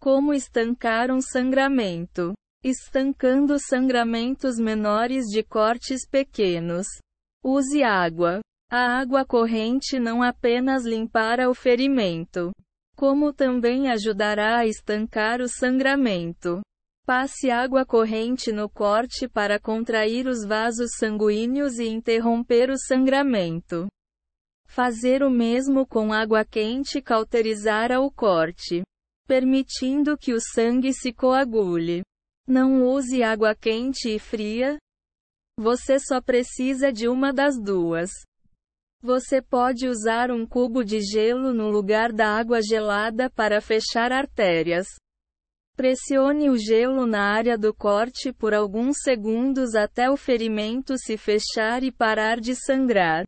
Como estancar um sangramento? Estancando sangramentos menores de cortes pequenos. Use água. A água corrente não apenas limpará o ferimento, como também ajudará a estancar o sangramento. Passe água corrente no corte para contrair os vasos sanguíneos e interromper o sangramento. Fazer o mesmo com água quente cauterizará o corte, permitindo que o sangue se coagule. Não use água quente e fria. Você só precisa de uma das duas. Você pode usar um cubo de gelo no lugar da água gelada para fechar artérias. Pressione o gelo na área do corte por alguns segundos até o ferimento se fechar e parar de sangrar.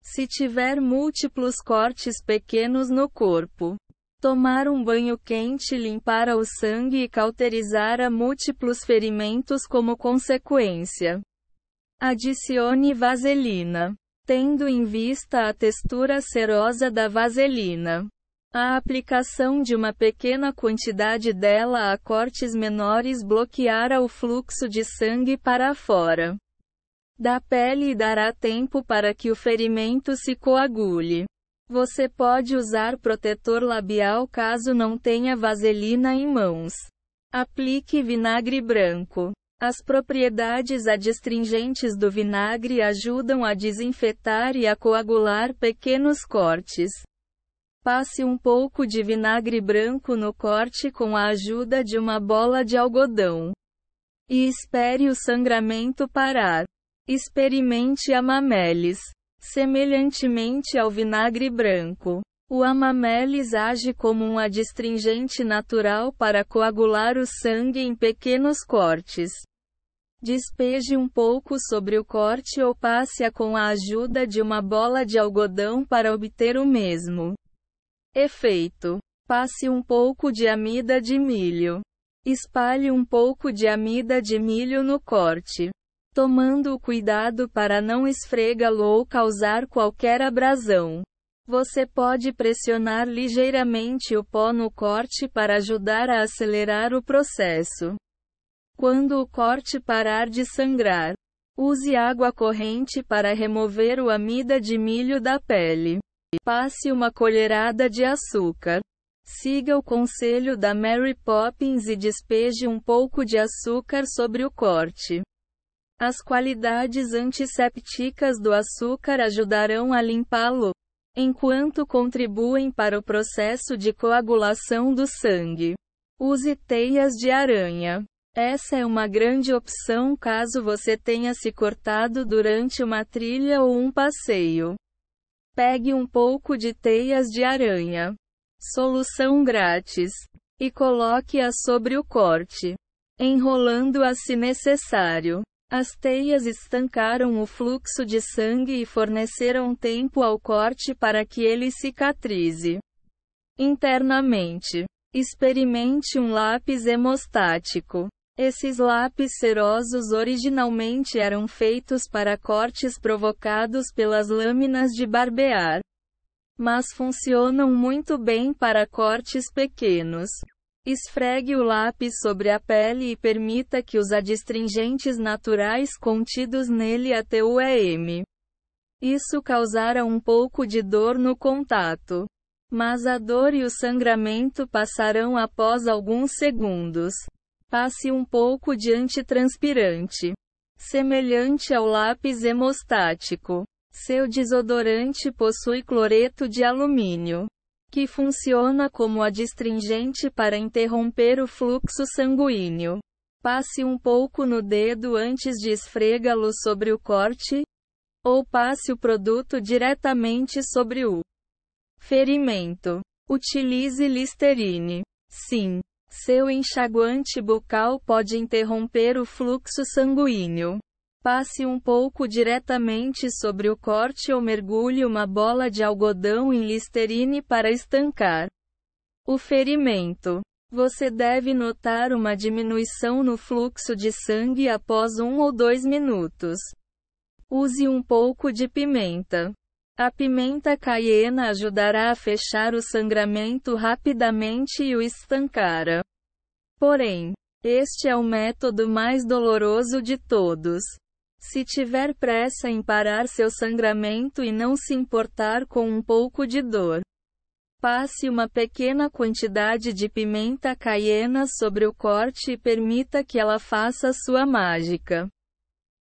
Se tiver múltiplos cortes pequenos no corpo, Tomar um banho quente limpar o sangue e cauterizar a múltiplos ferimentos como consequência. Adicione vaselina. Tendo em vista a textura serosa da vaselina. A aplicação de uma pequena quantidade dela a cortes menores bloqueará o fluxo de sangue para fora da pele e dará tempo para que o ferimento se coagule. Você pode usar protetor labial caso não tenha vaselina em mãos. Aplique vinagre branco. As propriedades adstringentes do vinagre ajudam a desinfetar e a coagular pequenos cortes. Passe um pouco de vinagre branco no corte com a ajuda de uma bola de algodão. E espere o sangramento parar. Experimente a mamelis. Semelhantemente ao vinagre branco, o amamelis age como um adstringente natural para coagular o sangue em pequenos cortes. Despeje um pouco sobre o corte ou passe-a com a ajuda de uma bola de algodão para obter o mesmo efeito. Passe um pouco de amida de milho. Espalhe um pouco de amida de milho no corte tomando o cuidado para não esfregá-lo ou causar qualquer abrasão. Você pode pressionar ligeiramente o pó no corte para ajudar a acelerar o processo. Quando o corte parar de sangrar, use água corrente para remover o amida de milho da pele. Passe uma colherada de açúcar. Siga o conselho da Mary Poppins e despeje um pouco de açúcar sobre o corte. As qualidades antissépticas do açúcar ajudarão a limpá-lo, enquanto contribuem para o processo de coagulação do sangue. Use teias de aranha. Essa é uma grande opção caso você tenha se cortado durante uma trilha ou um passeio. Pegue um pouco de teias de aranha. Solução grátis. E coloque-a sobre o corte, enrolando-a se necessário. As teias estancaram o fluxo de sangue e forneceram tempo ao corte para que ele cicatrize. Internamente, experimente um lápis hemostático. Esses lápis serosos originalmente eram feitos para cortes provocados pelas lâminas de barbear, mas funcionam muito bem para cortes pequenos. Esfregue o lápis sobre a pele e permita que os adstringentes naturais contidos nele atuem. Isso causará um pouco de dor no contato. Mas a dor e o sangramento passarão após alguns segundos. Passe um pouco de antitranspirante. Semelhante ao lápis hemostático. Seu desodorante possui cloreto de alumínio que funciona como adstringente para interromper o fluxo sanguíneo. Passe um pouco no dedo antes de esfregá-lo sobre o corte, ou passe o produto diretamente sobre o ferimento. Utilize Listerine. Sim, seu enxaguante bucal pode interromper o fluxo sanguíneo. Passe um pouco diretamente sobre o corte ou mergulhe uma bola de algodão em Listerine para estancar o ferimento. Você deve notar uma diminuição no fluxo de sangue após um ou dois minutos. Use um pouco de pimenta. A pimenta caiena ajudará a fechar o sangramento rapidamente e o estancará. Porém, este é o método mais doloroso de todos. Se tiver pressa em parar seu sangramento e não se importar com um pouco de dor, passe uma pequena quantidade de pimenta caiena sobre o corte e permita que ela faça sua mágica.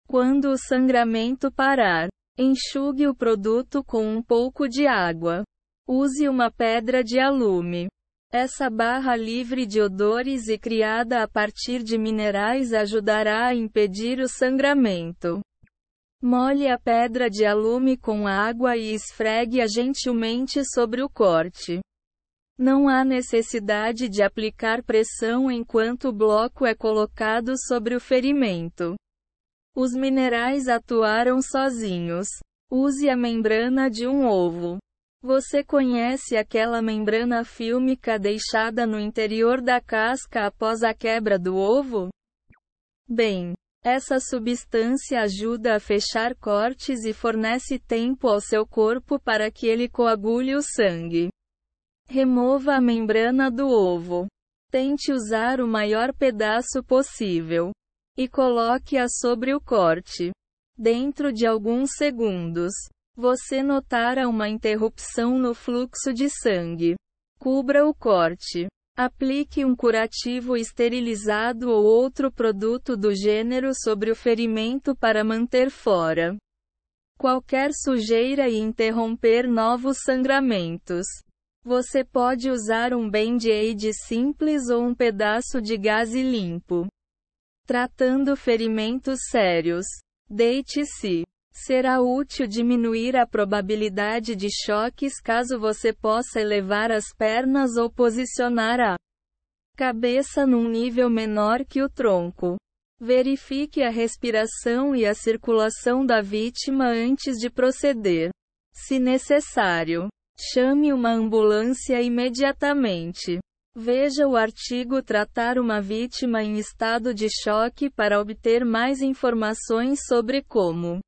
Quando o sangramento parar, enxugue o produto com um pouco de água. Use uma pedra de alume. Essa barra livre de odores e criada a partir de minerais ajudará a impedir o sangramento. Molhe a pedra de alume com água e esfregue-a gentilmente sobre o corte. Não há necessidade de aplicar pressão enquanto o bloco é colocado sobre o ferimento. Os minerais atuaram sozinhos. Use a membrana de um ovo. Você conhece aquela membrana fílmica deixada no interior da casca após a quebra do ovo? Bem, essa substância ajuda a fechar cortes e fornece tempo ao seu corpo para que ele coagule o sangue. Remova a membrana do ovo. Tente usar o maior pedaço possível. E coloque-a sobre o corte. Dentro de alguns segundos, você notará uma interrupção no fluxo de sangue. Cubra o corte. Aplique um curativo esterilizado ou outro produto do gênero sobre o ferimento para manter fora qualquer sujeira e interromper novos sangramentos. Você pode usar um band-aid simples ou um pedaço de gaze limpo. Tratando ferimentos sérios. Deite-se. Será útil diminuir a probabilidade de choques caso você possa elevar as pernas ou posicionar a cabeça num nível menor que o tronco. Verifique a respiração e a circulação da vítima antes de proceder. Se necessário, chame uma ambulância imediatamente. Veja o artigo Tratar uma vítima em estado de choque para obter mais informações sobre como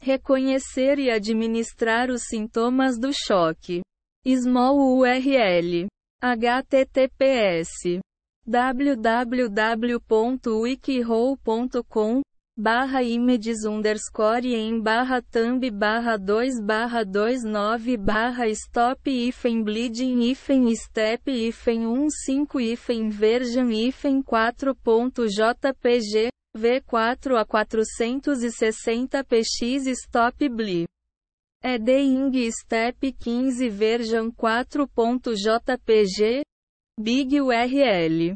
Reconhecer e administrar os sintomas do choque. Small URL. https www.wikihow.com barra images underscore em barra thumb barra 2 barra 29 barra stop ifen bleeding ifen step ifen 15 ifen version ifen 4.jpg V4 a 460 px stop bli. EDING step 15 version 4.jpg Big URL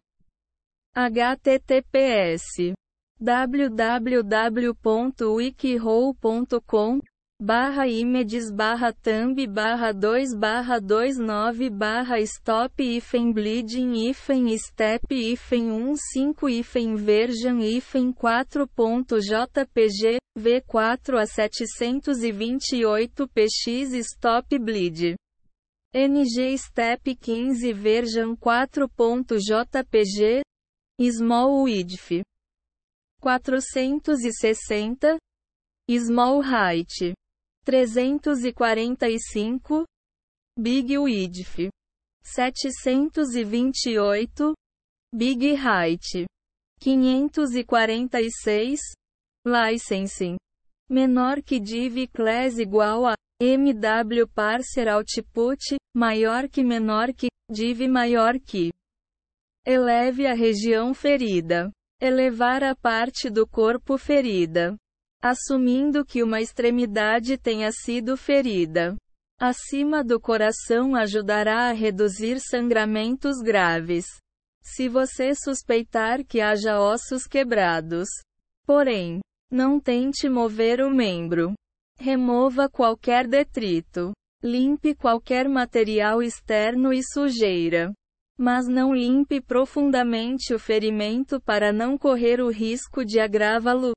https www.wikihow.com barra images barra thumb barra 2 barra 29 barra stop ifen bleeding ifen step ifen 15 ifen version ifen 4.jpg v4 a 728 px stop bleed. Ng step 15 version 4.jpg small width. 460 small height 345 Big Width. 728 Big Height. 546 Licensing. Menor que div class igual a mw parser output maior que menor que div maior que. Eleve a região ferida. Elevar a parte do corpo ferida assumindo que uma extremidade tenha sido ferida. Acima do coração ajudará a reduzir sangramentos graves. Se você suspeitar que haja ossos quebrados. Porém, não tente mover o membro. Remova qualquer detrito. Limpe qualquer material externo e sujeira. Mas não limpe profundamente o ferimento para não correr o risco de agravá-lo.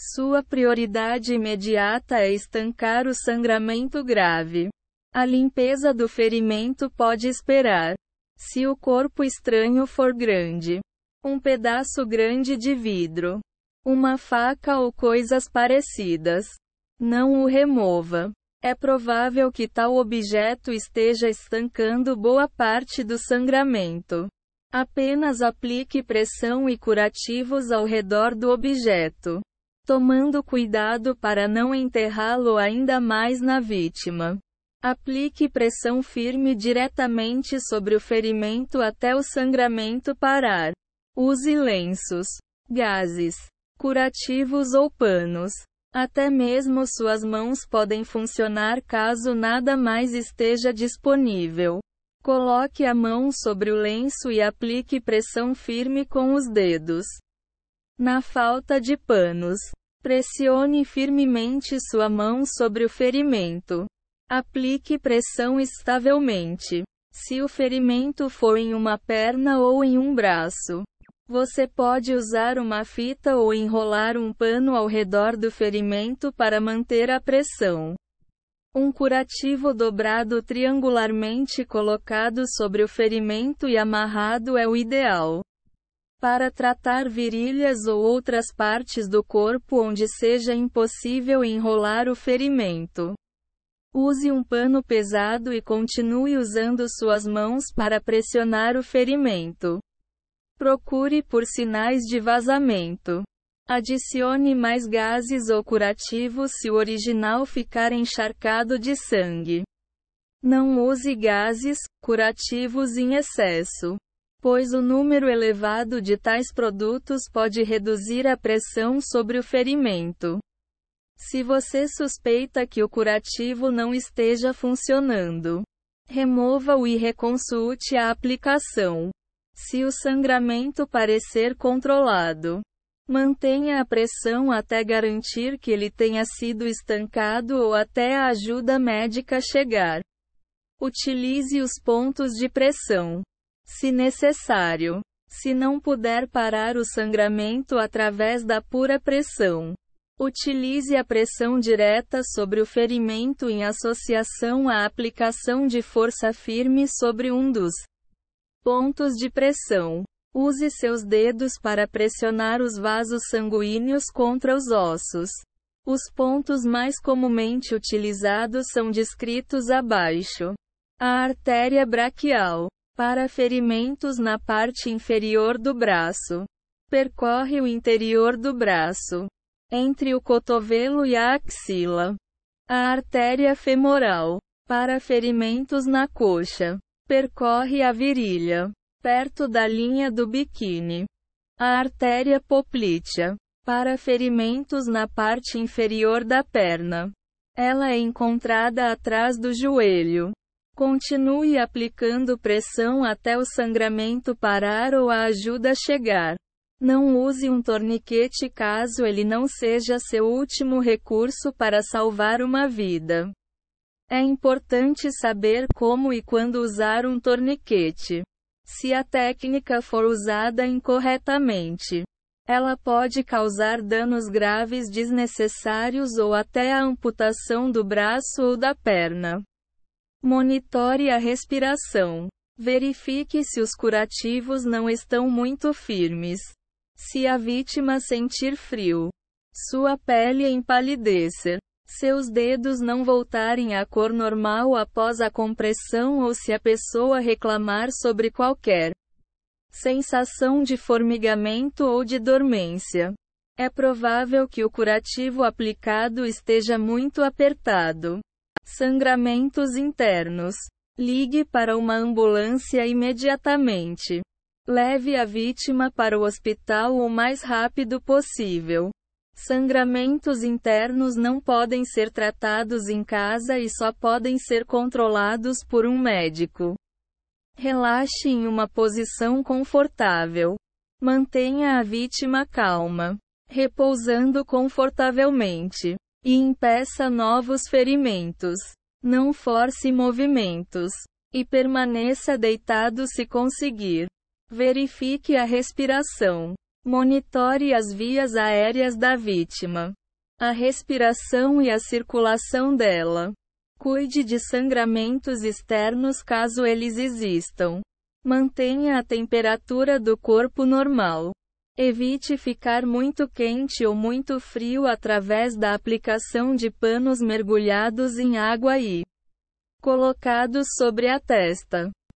Sua prioridade imediata é estancar o sangramento grave. A limpeza do ferimento pode esperar. Se o corpo estranho for grande, um pedaço grande de vidro, uma faca ou coisas parecidas, não o remova. É provável que tal objeto esteja estancando boa parte do sangramento. Apenas aplique pressão e curativos ao redor do objeto, tomando cuidado para não enterrá-lo ainda mais na vítima. Aplique pressão firme diretamente sobre o ferimento até o sangramento parar. Use lenços, gases, curativos ou panos. Até mesmo suas mãos podem funcionar caso nada mais esteja disponível. Coloque a mão sobre o lenço e aplique pressão firme com os dedos. Na falta de panos, pressione firmemente sua mão sobre o ferimento. Aplique pressão estavelmente. Se o ferimento for em uma perna ou em um braço, você pode usar uma fita ou enrolar um pano ao redor do ferimento para manter a pressão. Um curativo dobrado triangularmente colocado sobre o ferimento e amarrado é o ideal. Para tratar virilhas ou outras partes do corpo onde seja impossível enrolar o ferimento. Use um pano pesado e continue usando suas mãos para pressionar o ferimento. Procure por sinais de vazamento. Adicione mais gases ou curativos se o original ficar encharcado de sangue. Não use gases, curativos em excesso, pois o número elevado de tais produtos pode reduzir a pressão sobre o ferimento. Se você suspeita que o curativo não esteja funcionando, remova-o e reconsulte a aplicação. Se o sangramento parecer controlado, mantenha a pressão até garantir que ele tenha sido estancado ou até a ajuda médica chegar. Utilize os pontos de pressão, se necessário. Se não puder parar o sangramento através da pura pressão, utilize a pressão direta sobre o ferimento em associação à aplicação de força firme sobre um dos Pontos de pressão. Use seus dedos para pressionar os vasos sanguíneos contra os ossos. Os pontos mais comumente utilizados são descritos abaixo. A artéria braquial. Para ferimentos na parte inferior do braço. Percorre o interior do braço. Entre o cotovelo e a axila. A artéria femoral. Para ferimentos na coxa. Percorre a virilha, perto da linha do biquíni. A artéria poplítea, para ferimentos na parte inferior da perna. Ela é encontrada atrás do joelho. Continue aplicando pressão até o sangramento parar ou a ajuda chegar. Não use um torniquete caso ele não seja seu último recurso para salvar uma vida. É importante saber como e quando usar um torniquete. Se a técnica for usada incorretamente, ela pode causar danos graves desnecessários ou até a amputação do braço ou da perna. Monitore a respiração. Verifique se os curativos não estão muito firmes. Se a vítima sentir frio, sua pele empalidecer, seus dedos não voltarem à cor normal após a compressão ou se a pessoa reclamar sobre qualquer sensação de formigamento ou de dormência. É provável que o curativo aplicado esteja muito apertado. Sangramentos internos. Ligue para uma ambulância imediatamente. Leve a vítima para o hospital o mais rápido possível. Sangramentos internos não podem ser tratados em casa e só podem ser controlados por um médico. Relaxe em uma posição confortável. Mantenha a vítima calma, repousando confortavelmente, e impeça novos ferimentos. Não force movimentos, e permaneça deitado se conseguir. Verifique a respiração. Monitore as vias aéreas da vítima, a respiração e a circulação dela. Cuide de sangramentos externos caso eles existam. Mantenha a temperatura do corpo normal. Evite ficar muito quente ou muito frio através da aplicação de panos mergulhados em água e colocados sobre a testa.